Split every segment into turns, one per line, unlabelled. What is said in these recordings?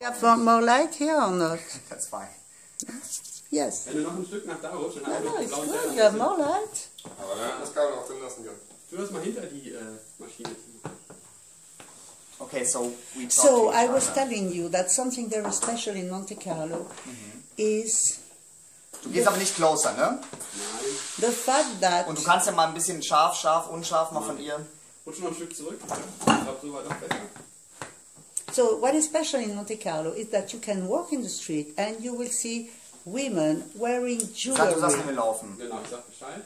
You have want more light here or not?
That's fine.
Yes.
Wenn du noch ein Stück nach da rutschst, dann hast
no,
du
it's
blauen
good.
Teller.
You have more light.
Aber hätten das Kabel auch drin lassen können.
Tu das mal hinter die äh, Maschine.
Okay, so we
So I was telling you that something very special in Monte Carlo is
Du gehst aber nicht closer, ne?
Nein.
the fact that
Und du kannst ja mal ein bisschen scharf, scharf, unscharf mal von ihr.
Rutsch noch ein Stück zurück. Ich glaube, so besser.
So what is special in Monte Carlo is that you can walk in the street and you will see women wearing
Sag, du sagst, wenn
jewelry.
wir laufen.
Genau, ich sag Bescheid.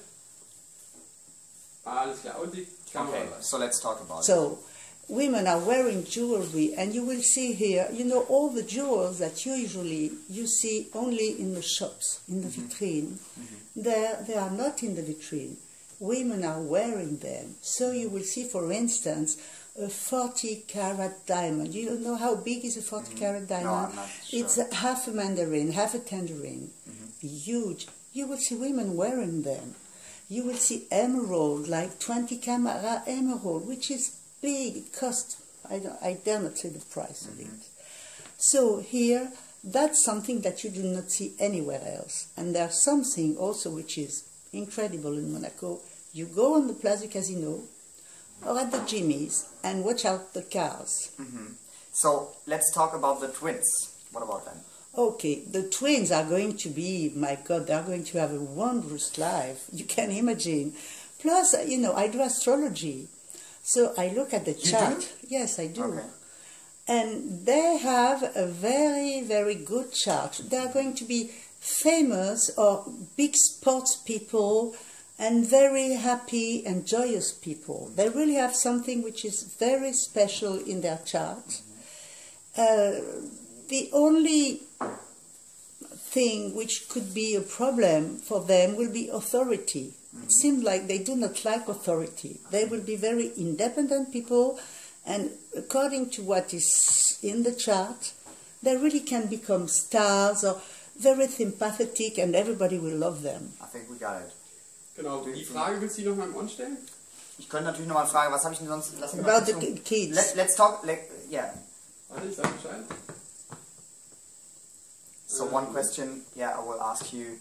Alles klar. Und die Kamera.
Okay, so let's talk about it.
So women are wearing jewelry and you will see here, you know, all the jewels that usually you see only in the shops, in the mm-hmm. vitrine. Mm-hmm. They're, they are not in the vitrine. Women are wearing them. So you mm-hmm. will see, for instance, a 40 carat diamond. You know how big is a 40 mm-hmm. carat diamond?
I'm not
It's
sure.
a half a mandarin, half a tangerine. Mm-hmm. Huge. You will see women wearing them. You will see emerald, like 20 carat emerald, which is big. It costs, I, don't, I dare not say the price of it. Mm-hmm. So here, that's something that you do not see anywhere else. And there's something also which is incredible in Monaco. You go on the Place du Casino or at the Jimmy's and watch out the cars. Mm-hmm.
So let's talk about the twins. What about them?
Okay, the twins are going to be, my God, they're going to have a wondrous life. You can imagine. Plus, you know, I do astrology. So I look at the chart. Yes, I do.
Okay.
And they have a very, very good chart. They are going to be famous or big sports people and very happy and joyous people. They really have something which is very special in their chart. Uh, the only thing which could be a problem for them will be authority. It seems like they do not like authority. They will be very independent people, and according to what is in the chart, they really can become stars or very sympathetic, and everybody will love them.
I think we got it.
Genau. Die Frage willst du die noch mal im On stellen?
Ich könnte natürlich nochmal fragen, was habe ich denn sonst... Lass mich mal
About the kids.
Let, let's talk... Let, yeah.
Warte, ich sag Bescheid.
So one question, yeah, I will ask you...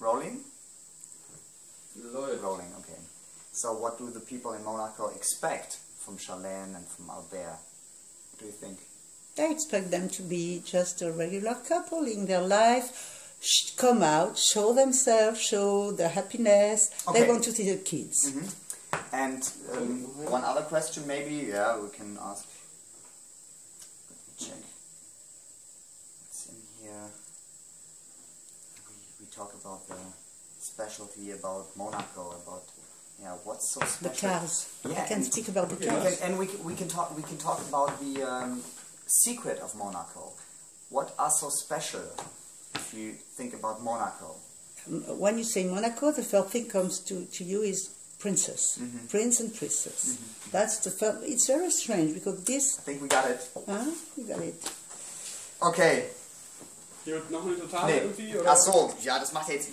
Rolling?
Läuft.
Rolling, okay. So what do the people in Monaco expect from Charlene and from Albert? What do you think?
I expect them to be just a regular couple in their life, sh- come out, show themselves, show their happiness. They want to see the kids.
And um, one other question maybe, yeah, we can ask... Let me check. What's in here? We, we talk about the specialty about Monaco, about... Yeah, what's so special?
The cars.
Yeah,
I can speak about the cars.
can, and we can, we can talk we can talk about the um, secret of Monaco. What are so special if you think about Monaco?
Mm, when you say Monaco, the first thing comes to, to you is princess,
Mm-hmm.
prince and princess. Mm-hmm. Mm-hmm. That's the first. It's very strange because this.
I think we got it.
Huh? You got it.
Okay.
Hier noch eine totale
Nee.
irgendwie? Oder?
Ach so, ja, das macht ja jetzt